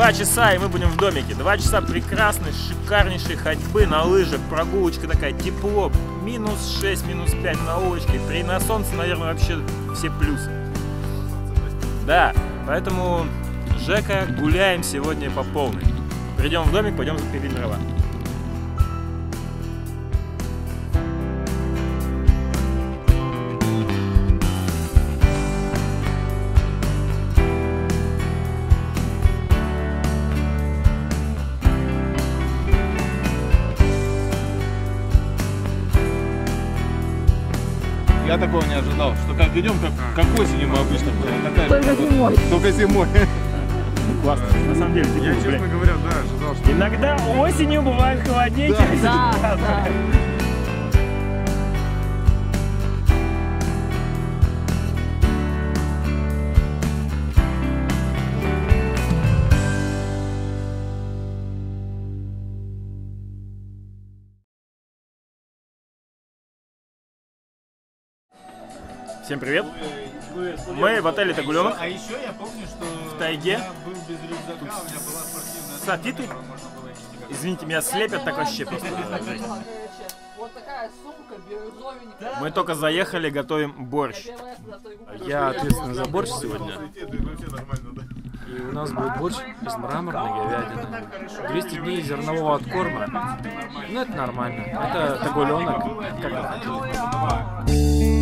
Два часа, и мы будем в домике. Два часа прекрасной, шикарнейшей ходьбы на лыжах. Прогулочка такая, тепло. Минус 6, минус 5 на улочке. При на солнце, наверное, вообще все плюсы. Да, поэтому Жека гуляем сегодня по полной. Придем в домик, пойдем запилим дрова. Я такого не ожидал, что как идем, как, как осенью мы обычно. Такая же Только зимой. Только зимой. Классно, на самом деле. Я, честно говоря, да, ожидал, что... Иногда осенью бывает холоднее, чем Да, да. Всем привет. Мы в отеле Тагуленок. А еще я помню, что В тайге? я был без рюкзака, у меня была спортивная Софи тут? которую можно было идти как- Извините, меня слепят так вообще просто. Вот такая сумка, бирюзовенькая. Мы только заехали, готовим борщ. Я ответственный за борщ сегодня. И у нас будет борщ из мраморной говядины. 200 дней зернового откорма. Ну, это нормально. Это тагуленок. Как вы.